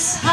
this.